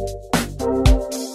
Música